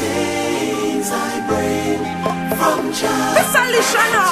greetings I bring from China. Alicia